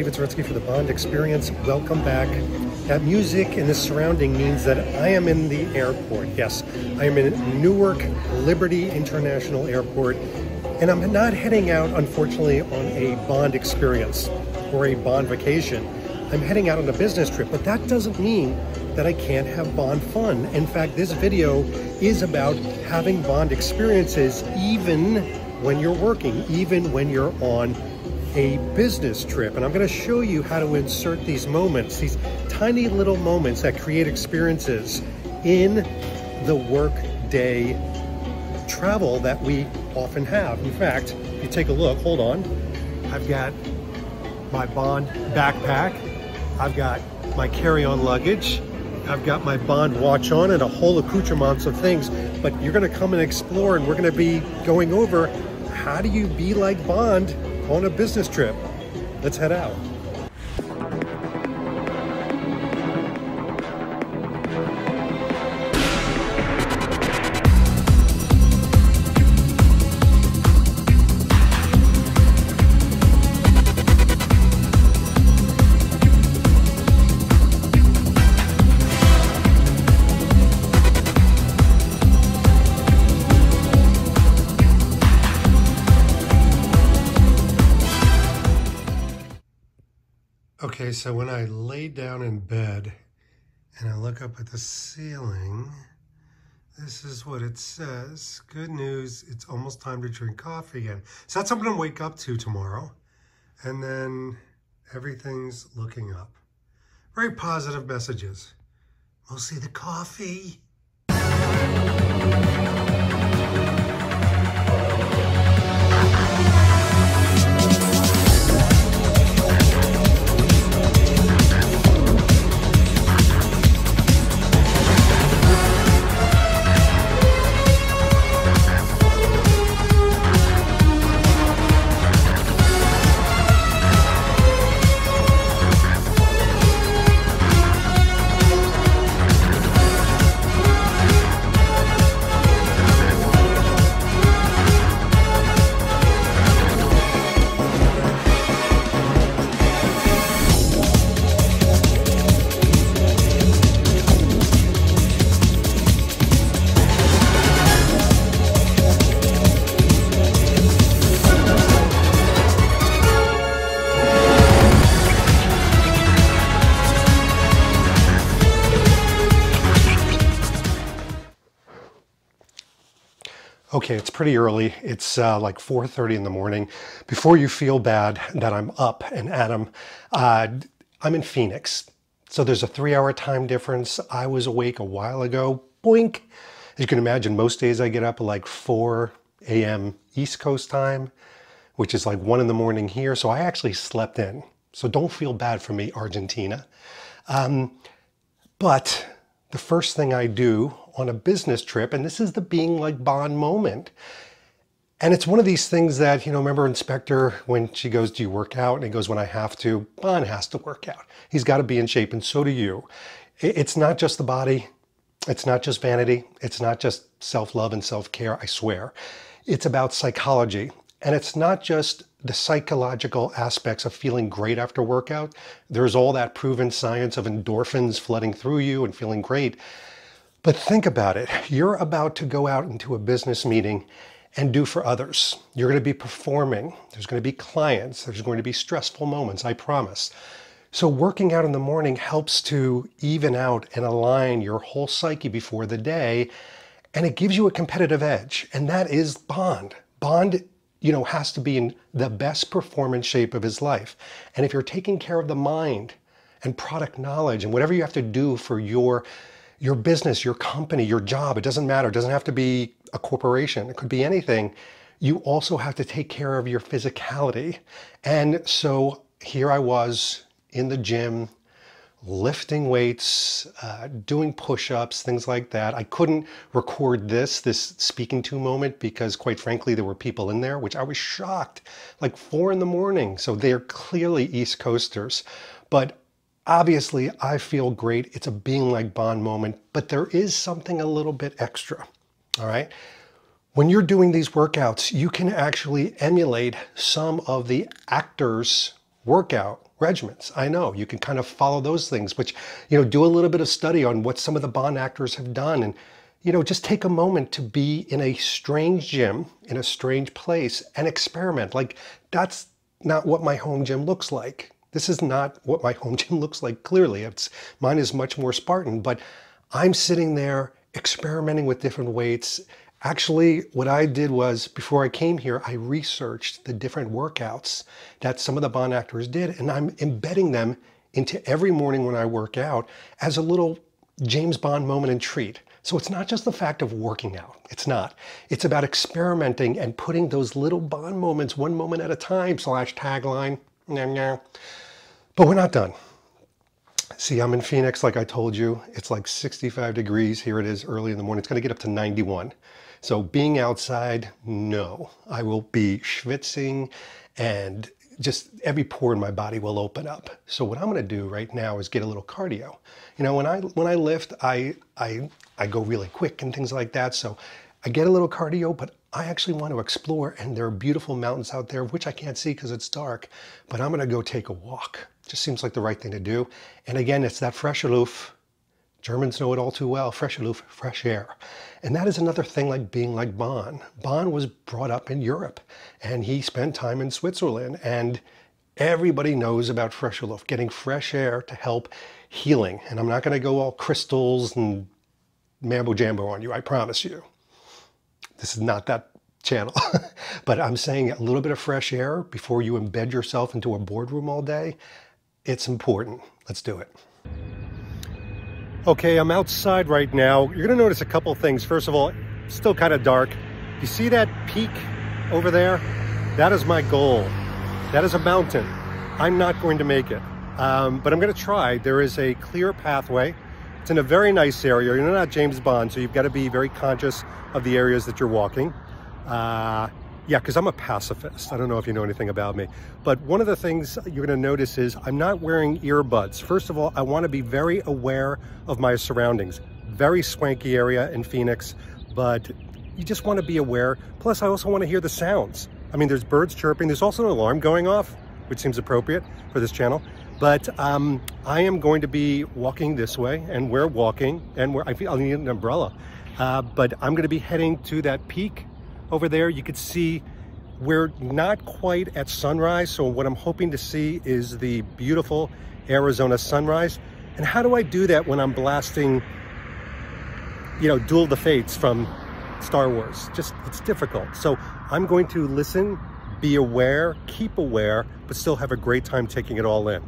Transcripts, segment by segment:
David Zaritsky for the Bond Experience. Welcome back. That music and the surrounding means that I am in the airport. Yes, I am in Newark Liberty International Airport, and I'm not heading out, unfortunately, on a Bond experience or a Bond vacation. I'm heading out on a business trip, but that doesn't mean that I can't have Bond fun. In fact, this video is about having Bond experiences even when you're working, even when you're on a business trip. And I'm going to show you how to insert these moments, these tiny little moments that create experiences in the work day travel that we often have. In fact, if you take a look, hold on, I've got my Bond backpack, I've got my carry-on luggage, I've got my Bond watch on and a whole accoutrements of things, but you're gonna come and explore and we're gonna be going over how do you be like Bond on a business trip. Let's head out. Okay, so when I lay down in bed and I look up at the ceiling, this is what it says. Good news, it's almost time to drink coffee again. So that's what I'm gonna wake up to tomorrow. And then everything's looking up. Very positive messages. Mostly the coffee. Okay, it's pretty early. It's uh, like 4.30 in the morning. Before you feel bad that I'm up and at 'em, uh, I'm in Phoenix. So there's a three hour time difference. I was awake a while ago. Boink. As you can imagine, most days I get up at like 4 a.m. East Coast time, which is like 1 in the morning here. So I actually slept in. So don't feel bad for me, Argentina. Um, but the first thing I do on a business trip, and this is the being like Bond moment. And it's one of these things that, you know, remember Inspector when she goes, Do you work out? And he goes, When I have to, Bond has to work out. He's got to be in shape, and so do you. It's not just the body, it's not just vanity, it's not just self love and self care, I swear. It's about psychology. And it's not just the psychological aspects of feeling great after workout. There's all that proven science of endorphins flooding through you and feeling great. But think about it. You're about to go out into a business meeting and do for others. You're going to be performing. There's going to be clients. There's going to be stressful moments, I promise. So working out in the morning helps to even out and align your whole psyche before the day. And it gives you a competitive edge. And that is Bond. Bond, you know, has to be in the best performance shape of his life. And if you're taking care of the mind and product knowledge and whatever you have to do for your your business, your company, your job, it doesn't matter. It doesn't have to be a corporation. It could be anything. You also have to take care of your physicality. And so here I was in the gym, lifting weights, uh, doing push-ups, things like that. I couldn't record this, this speaking to moment, because quite frankly, there were people in there, which I was shocked, like four in the morning. So they're clearly East Coasters. But Obviously, I feel great. It's a being like Bond moment, but there is something a little bit extra. All right. When you're doing these workouts, you can actually emulate some of the actors workout regimens. I know you can kind of follow those things, but you know, do a little bit of study on what some of the Bond actors have done and you know, just take a moment to be in a strange gym, in a strange place and experiment. Like that's not what my home gym looks like. This is not what my home gym looks like, clearly. It's, mine is much more Spartan, but I'm sitting there experimenting with different weights. Actually, what I did was, before I came here, I researched the different workouts that some of the Bond actors did, and I'm embedding them into every morning when I work out as a little James Bond moment and treat. So it's not just the fact of working out. It's not. It's about experimenting and putting those little Bond moments one moment at a time slash tagline. But we're not done. See, I'm in Phoenix, like I told you. It's like 65 degrees. Here it is early in the morning. It's going to get up to 91. So being outside, no. I will be schwitzing and just every pore in my body will open up. So what I'm going to do right now is get a little cardio. You know, when I when I lift, I I I go really quick and things like that. So I get a little cardio, but I actually want to explore and there are beautiful mountains out there, which I can't see because it's dark, but I'm going to go take a walk. Just seems like the right thing to do. And again, it's that fresh Luft. Germans know it all too well, fresh Luft, fresh air. And that is another thing like being like Bond. Bond was brought up in Europe and he spent time in Switzerland and everybody knows about fresh Luft, getting fresh air to help healing. And I'm not going to go all crystals and mambo jambo on you, I promise you. This is not that channel, but I'm saying a little bit of fresh air before you embed yourself into a boardroom all day. It's important. Let's do it. Okay, I'm outside right now. You're gonna notice a couple things. First of all, still kind of dark. You see that peak over there? That is my goal. That is a mountain. I'm not going to make it, um, but I'm gonna try. There is a clear pathway. It's in a very nice area. You're not James Bond, so you've got to be very conscious of the areas that you're walking. Uh, yeah, because I'm a pacifist. I don't know if you know anything about me. But one of the things you're going to notice is I'm not wearing earbuds. First of all, I want to be very aware of my surroundings. Very swanky area in Phoenix, but you just want to be aware. Plus, I also want to hear the sounds. I mean, there's birds chirping. There's also an alarm going off, which seems appropriate for this channel. But um, I am going to be walking this way, and we're walking, and we're, I feel I'll need an umbrella. Uh, but I'm going to be heading to that peak over there. You can see we're not quite at sunrise. So what I'm hoping to see is the beautiful Arizona sunrise. And how do I do that when I'm blasting, you know, Duel the Fates from Star Wars? Just, it's difficult. So I'm going to listen, be aware, keep aware, but still have a great time taking it all in.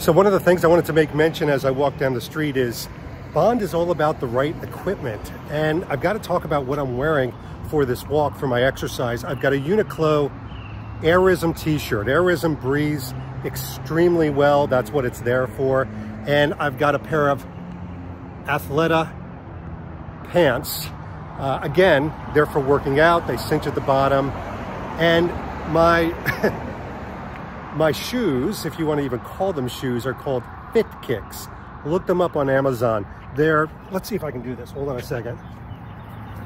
So one of the things I wanted to make mention as I walk down the street is Bond is all about the right equipment. And I've got to talk about what I'm wearing for this walk for my exercise. I've got a Uniqlo Airism t-shirt. Airism breathes extremely well. That's what it's there for. And I've got a pair of Athleta pants. Uh, again, they're for working out. They cinch at the bottom. And my, my shoes, if you want to even call them shoes, are called Fit Kicks. Look them up on Amazon. They're, let's see if I can do this. Hold on a second.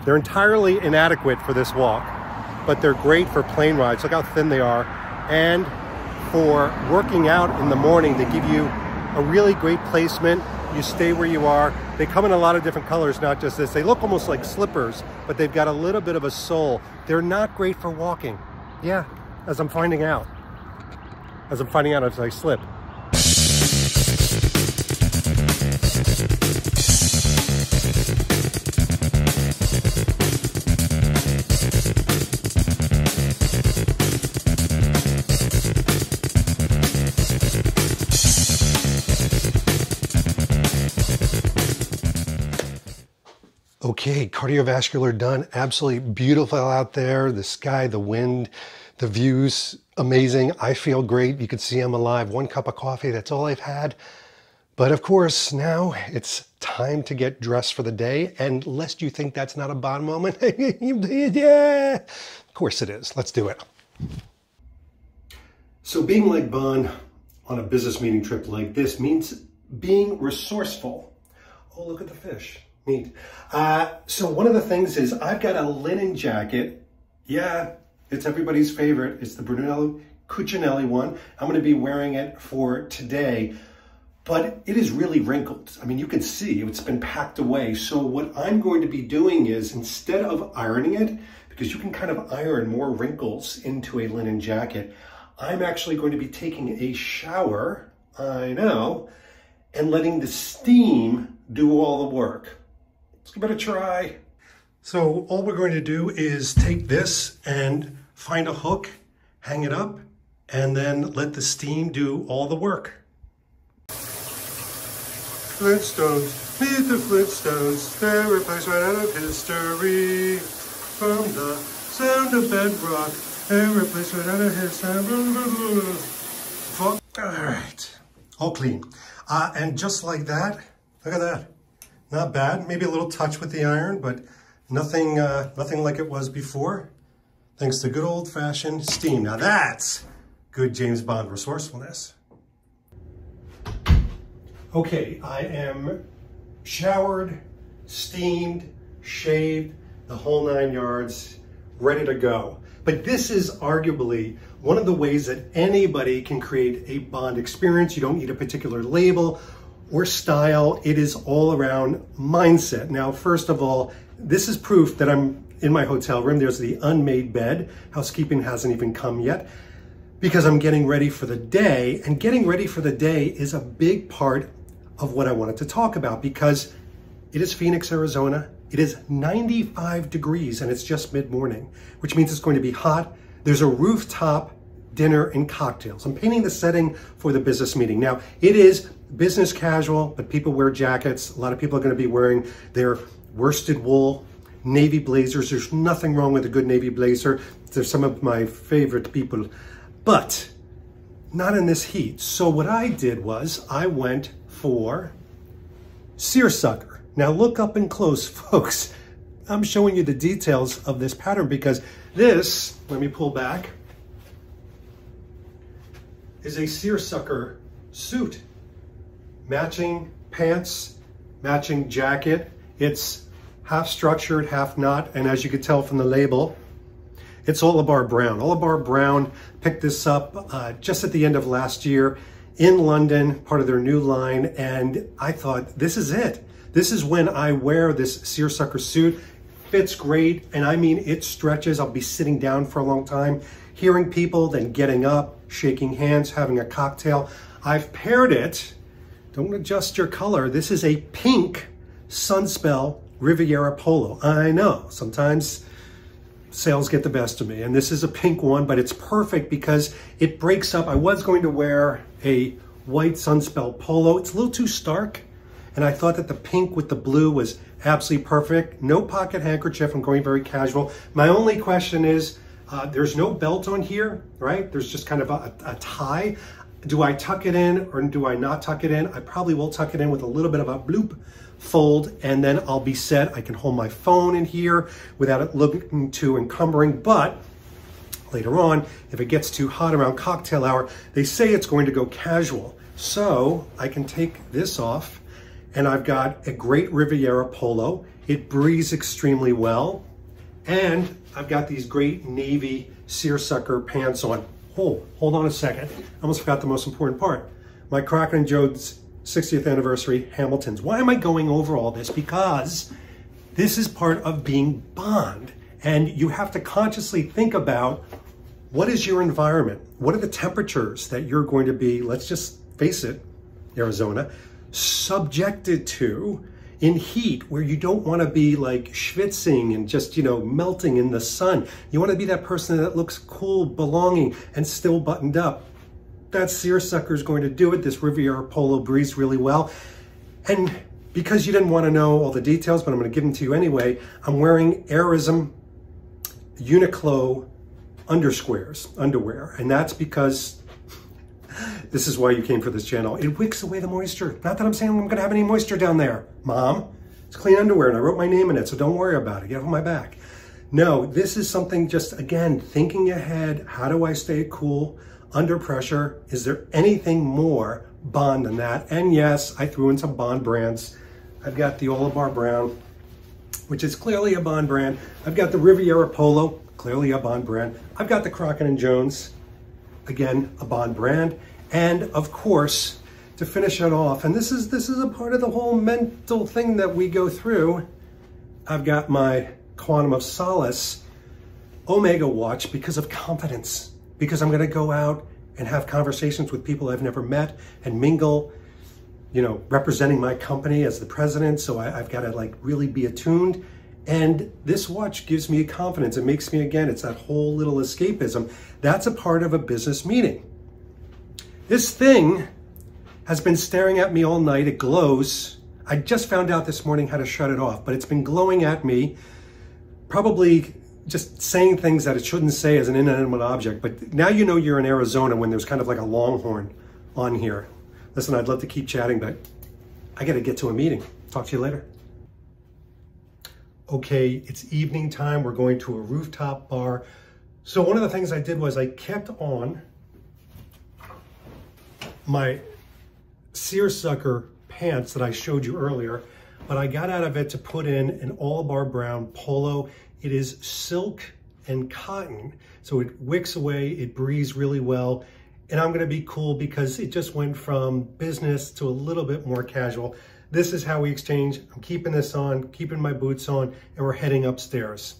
They're entirely inadequate for this walk, but they're great for plane rides. Look how thin they are. And for working out in the morning, they give you a really great placement. You stay where you are. They come in a lot of different colors, not just this. They look almost like slippers, but they've got a little bit of a sole. They're not great for walking. Yeah, as I'm finding out. As I'm finding out as I slip. Okay, cardiovascular done. Absolutely beautiful out there. The sky, the wind, the views, amazing. I feel great. You can see I'm alive. One cup of coffee, that's all I've had. But of course, now it's time to get dressed for the day. And lest you think that's not a Bond moment, yeah, of course it is. Let's do it. So being like Bond on a business meeting trip like this means being resourceful. Oh, look at the fish. Neat. Uh, so one of the things is I've got a linen jacket. Yeah, It's everybody's favorite. It's the Brunello Cucinelli one. I'm going to be wearing it for today, but it is really wrinkled. I mean, you can see it's been packed away. So what I'm going to be doing is instead of ironing it, because you can kind of iron more wrinkles into a linen jacket, I'm actually going to be taking a shower, I know, and letting the steam do all the work. Let's give it a try. So all we're going to do is take this and find a hook, hang it up, and then let the steam do all the work. Flintstones, meet the Flintstones, they're a place right out of history. From the sound of bedrock, they're a place right out of history. All right, all clean. Uh, and just like that, look at that. Not bad, maybe a little touch with the iron, but nothing, uh, nothing like it was before. Thanks to good old fashioned steam. Now that's good James Bond resourcefulness. Okay, I am showered, steamed, shaved, the whole nine yards, ready to go. But this is arguably one of the ways that anybody can create a Bond experience. You don't need a particular label or style. It is all around mindset. Now, first of all, this is proof that I'm in my hotel room. There's the unmade bed. Housekeeping hasn't even come yet because I'm getting ready for the day. And getting ready for the day is a big part of what I wanted to talk about because it is Phoenix, Arizona. It is 95 degrees and it's just mid-morning, which means it's going to be hot. There's a rooftop dinner and cocktails. I'm painting the setting for the business meeting. Now, it is business casual, but people wear jackets. A lot of people are going to be wearing their worsted wool navy blazers. There's nothing wrong with a good navy blazer. They're some of my favorite people but not in this heat. So what I did was I went for seersucker. Now look up and close, folks. I'm showing you the details of this pattern because this, let me pull back, is a seersucker suit. Matching pants, matching jacket. It's half structured, half not. And as you can tell from the label, it's Orlebar Brown. Orlebar Brown picked this up uh, just at the end of last year in London, part of their new line, and I thought, this is it. This is when I wear this seersucker suit. Fits great, and I mean, it stretches. I'll be sitting down for a long time, hearing people, then getting up, shaking hands, having a cocktail. I've paired it, don't adjust your color. This is a pink Sunspel Riviera Polo. I know, sometimes sales get the best of me. And this is a pink one, but it's perfect because it breaks up. I was going to wear a white Sunspel polo. It's a little too stark. And I thought that the pink with the blue was absolutely perfect. No pocket handkerchief. I'm going very casual. My only question is, uh, there's no belt on here, right? There's just kind of a, a tie. Do I tuck it in or do I not tuck it in? I probably will tuck it in with a little bit of a bloop fold, and then I'll be set. I can hold my phone in here without it looking too encumbering, but later on, if it gets too hot around cocktail hour, they say it's going to go casual. So I can take this off, and I've got a great Riviera Polo. It breathes extremely well, and I've got these great navy seersucker pants on. Hold, hold on a second. I almost forgot the most important part. My Crockett and Jones 60th anniversary Hamiltons. Why am I going over all this? Because this is part of being Bond. And you have to consciously think about what is your environment? What are the temperatures that you're going to be, let's just face it, Arizona, subjected to in heat where you don't want to be like schwitzing and just, you know, melting in the sun. You want to be that person that looks cool, belonging, and still buttoned up that seersucker is going to do it. This Riviera Polo breathes really well. And because you didn't want to know all the details, but I'm going to give them to you anyway, I'm wearing Airism Uniqlo undersquares, underwear. And that's because this is why you came for this channel. It wicks away the moisture. Not that I'm saying I'm going to have any moisture down there, Mom. It's clean underwear and I wrote my name in it, so don't worry about it. Get off my back. No, this is something just, again, thinking ahead. How do I stay cool? under pressure. Is there anything more Bond than that? And yes, I threw in some Bond brands. I've got the Orlebar Brown, which is clearly a Bond brand. I've got the Riviera Polo, clearly a Bond brand. I've got the Crockett and Jones, again, a Bond brand. And of course, to finish it off, and this is, this is a part of the whole mental thing that we go through, I've got my Quantum of Solace Omega watch because of confidence, because I'm gonna go out and have conversations with people I've never met and mingle, you know, representing my company as the president. So I, have got to like really be attuned. And this watch gives me confidence. It makes me, again, it's that whole little escapism. That's a part of a business meeting. This thing has been staring at me all night. It glows. I just found out this morning how to shut it off, but it's been glowing at me, probably just saying things that it shouldn't say as an inanimate object. But now you know you're in Arizona when there's kind of like a longhorn on here. Listen, I'd love to keep chatting, but I got to get to a meeting. Talk to you later. Okay, it's evening time. We're going to a rooftop bar. So one of the things I did was I kept on my seersucker pants that I showed you earlier, but I got out of it to put in an Orlebar Brown polo. It is silk and cotton, so it wicks away, it breathes really well, and I'm gonna be cool because it just went from business to a little bit more casual. This is how we exchange. I'm keeping this on, keeping my boots on, and we're heading upstairs.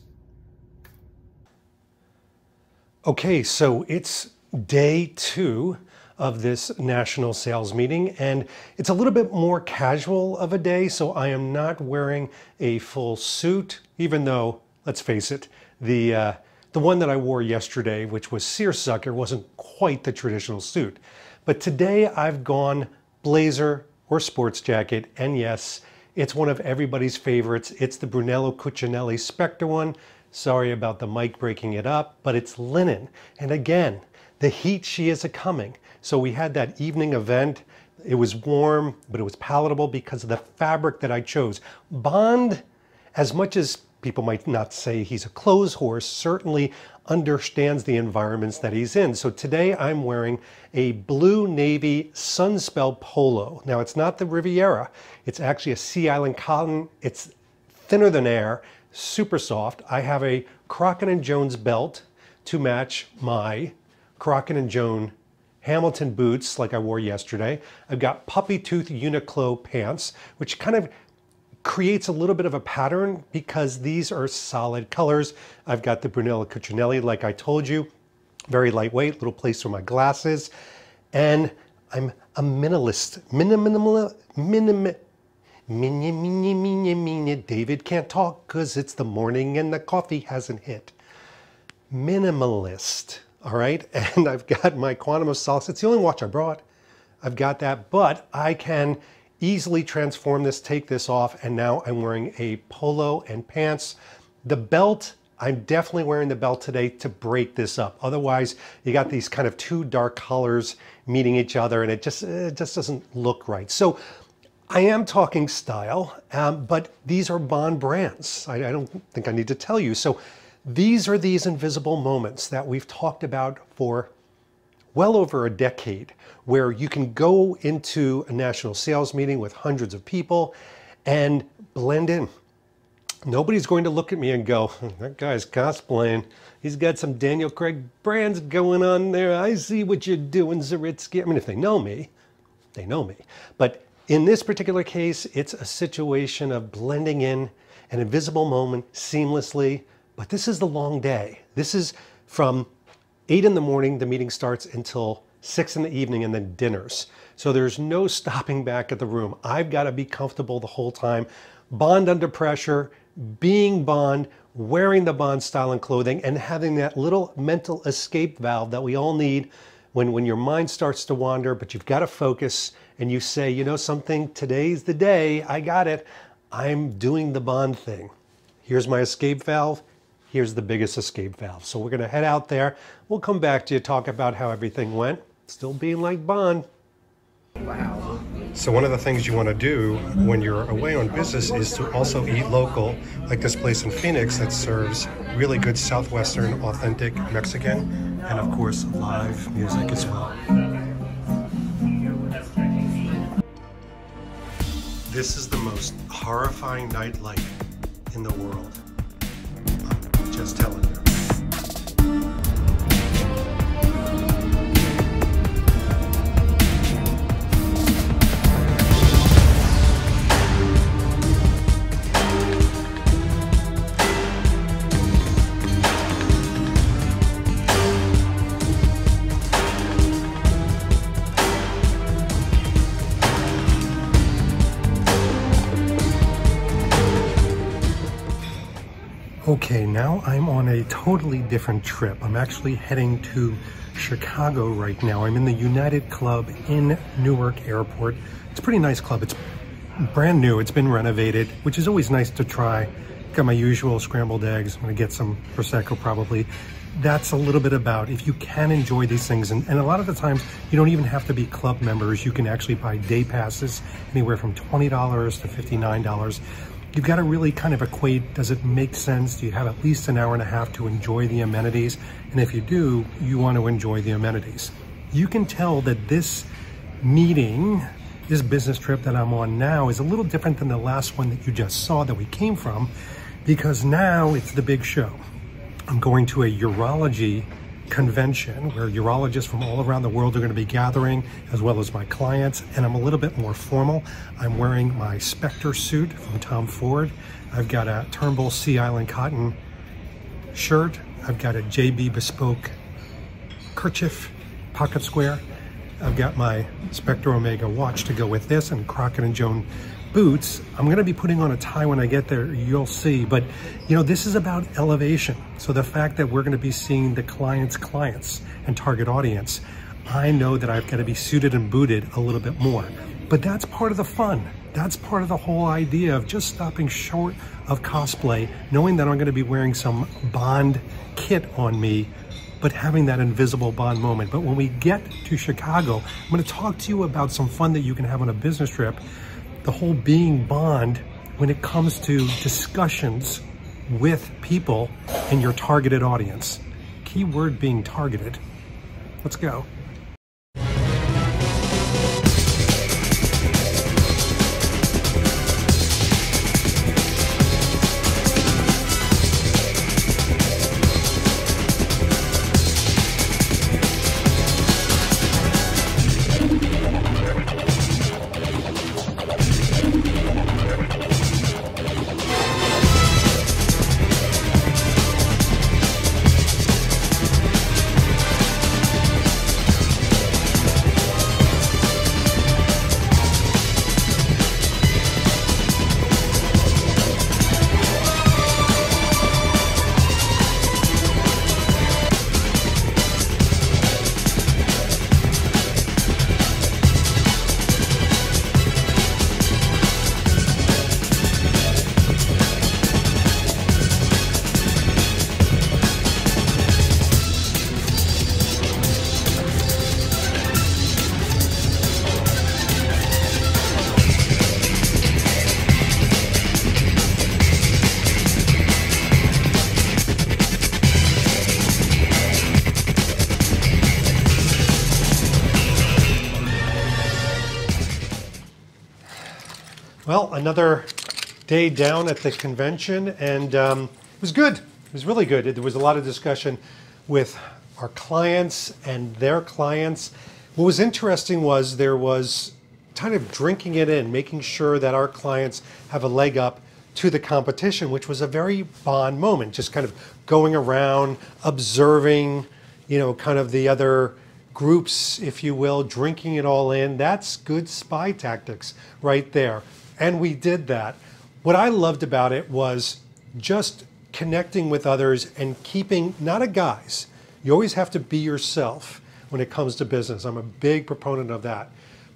Okay, so it's day two of this national sales meeting and it's a little bit more casual of a day so I am not wearing a full suit even though let's face it the uh, the one that I wore yesterday which was seersucker wasn't quite the traditional suit. But today I've gone blazer or sports jacket and yes it's one of everybody's favorites. It's the Brunello Cucinelli Spectre one. Sorry about the mic breaking it up but it's linen. And again the heat she is a coming so we had that evening event. It was warm, but it was palatable because of the fabric that I chose. Bond, as much as people might not say he's a clothes horse, certainly understands the environments that he's in. So today I'm wearing a blue navy sunspel polo. Now it's not the Riviera, it's actually a sea island cotton. It's thinner than air, super soft. I have a Crockett & Jones belt to match my Crockett & Jones Hamilton boots like I wore yesterday. I've got puppy tooth Uniqlo pants, which kind of creates a little bit of a pattern because these are solid colors. I've got the Brunello Cucinelli, like I told you, very lightweight, little place for my glasses. And I'm a minimalist, minimal, minim, minya, minya, minya, minya. David can't talk because it's the morning and the coffee hasn't hit. Minimalist all right? And I've got my Quantum of Solace. It's the only watch I brought. I've got that, but I can easily transform this, take this off, and now I'm wearing a polo and pants. The belt, I'm definitely wearing the belt today to break this up. Otherwise, you got these kind of two dark colors meeting each other, and it just, it just doesn't look right. So I am talking style, um, but these are Bond brands. I, I don't think I need to tell you. So these are these invisible moments that we've talked about for well over a decade, where you can go into a national sales meeting with hundreds of people and blend in. Nobody's going to look at me and go, hmm, that guy's cosplaying. He's got some Daniel Craig brands going on there. I see what you're doing, Zaritsky. I mean, if they know me, they know me. But in this particular case, it's a situation of blending in an invisible moment seamlessly but this is the long day. This is from 8 in the morning, the meeting starts until 6 in the evening, and then dinners. So there's no stopping back at the room. I've got to be comfortable the whole time. Bond under pressure, being Bond, wearing the Bond style and clothing, and having that little mental escape valve that we all need when, when your mind starts to wander, but you've got to focus and you say, you know something, today's the day, I got it. I'm doing the Bond thing. Here's my escape valve here's the biggest escape valve. So we're gonna head out there. We'll come back to you, talk about how everything went. Still being like Bond. Wow. So one of the things you want to do when you're away on business is to also eat local, like this place in Phoenix that serves really good Southwestern, authentic Mexican, and of course live music as well. This is the most horrifying nightlight in the world. Just telling you. Okay, now I'm on a totally different trip. I'm actually heading to Chicago right now. I'm in the United Club in Newark Airport. It's a pretty nice club. It's brand new. It's been renovated, which is always nice to try. Got my usual scrambled eggs. I'm gonna get some Prosecco probably. That's a little bit about if you can enjoy these things. And, and a lot of the times you don't even have to be club members. You can actually buy day passes anywhere from $20 to $59 you've got to really kind of equate, does it make sense? Do you have at least an hour and a half to enjoy the amenities? And if you do, you want to enjoy the amenities. You can tell that this meeting, this business trip that I'm on now is a little different than the last one that you just saw that we came from because now it's the big show. I'm going to a urology convention where urologists from all around the world are going to be gathering, as well as my clients, and I'm a little bit more formal. I'm wearing my Spectre suit from Tom Ford. I've got a Turnbull Sea Island cotton shirt. I've got a JB Bespoke kerchief, pocket square. I've got my Spectre Omega watch to go with this and Crockett and Jones boots. I'm gonna be putting on a tie when I get there, you'll see. But you know, this is about elevation. So the fact that we're gonna be seeing the client's clients and target audience, I know that I've gotta be suited and booted a little bit more. But that's part of the fun. That's part of the whole idea of just stopping short of cosplay, knowing that I'm gonna be wearing some Bond kit on me but having that invisible bond moment. But when we get to Chicago, I'm going to talk to you about some fun that you can have on a business trip the whole being bond when it comes to discussions with people in your targeted audience. Keyword being targeted. Let's go. Well, another day down at the convention, and um, it was good. It was really good. There was a lot of discussion with our clients and their clients. What was interesting was there was kind of drinking it in, making sure that our clients have a leg up to the competition, which was a very bond moment, just kind of going around, observing, you know, kind of the other groups, if you will, drinking it all in. That's good spy tactics right there. And we did that. What I loved about it was just connecting with others and keeping, not a guise, you always have to be yourself when it comes to business. I'm a big proponent of that.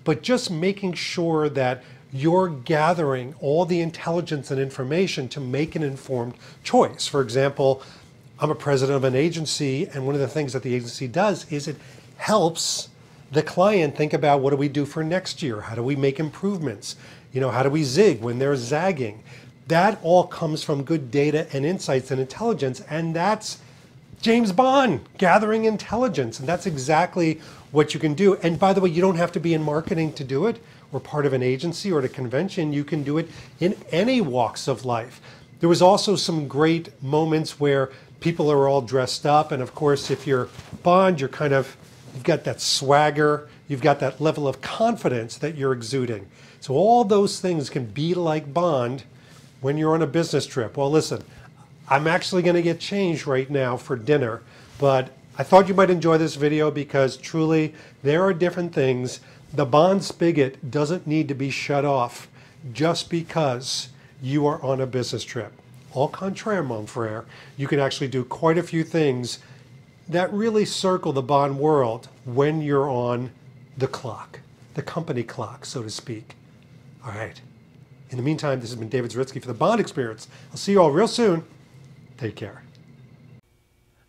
But just making sure that you're gathering all the intelligence and information to make an informed choice. For example, I'm a president of an agency, and one of the things that the agency does is it helps the client think about what do we do for next year? How do we make improvements? You know, how do we zig when they're zagging? That all comes from good data and insights and intelligence, and that's James Bond gathering intelligence, and that's exactly what you can do. And by the way, you don't have to be in marketing to do it, or part of an agency or at a convention. You can do it in any walks of life. There was also some great moments where people are all dressed up, and of course, if you're Bond, you're kind of you've got that swagger, you've got that level of confidence that you're exuding. So all those things can be like Bond when you're on a business trip. Well, listen, I'm actually going to get changed right now for dinner, but I thought you might enjoy this video because truly there are different things. The Bond spigot doesn't need to be shut off just because you are on a business trip. au contraire, mon frere, you can actually do quite a few things that really circle the bond world when you're on the clock, the company clock, so to speak. All right. In the meantime, this has been David Zaritsky for the Bond Experience. I'll see you all real soon. Take care.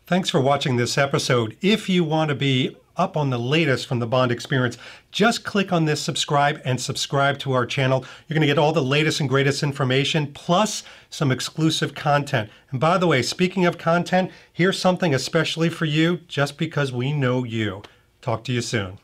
Thanks for watching this episode. If you want to be up on the latest from the Bond experience, just click on this subscribe and subscribe to our channel. You're going to get all the latest and greatest information plus some exclusive content. And by the way, speaking of content, here's something especially for you just because we know you. Talk to you soon.